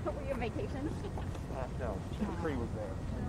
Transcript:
Were you on vacation? Uh, no, tree was there.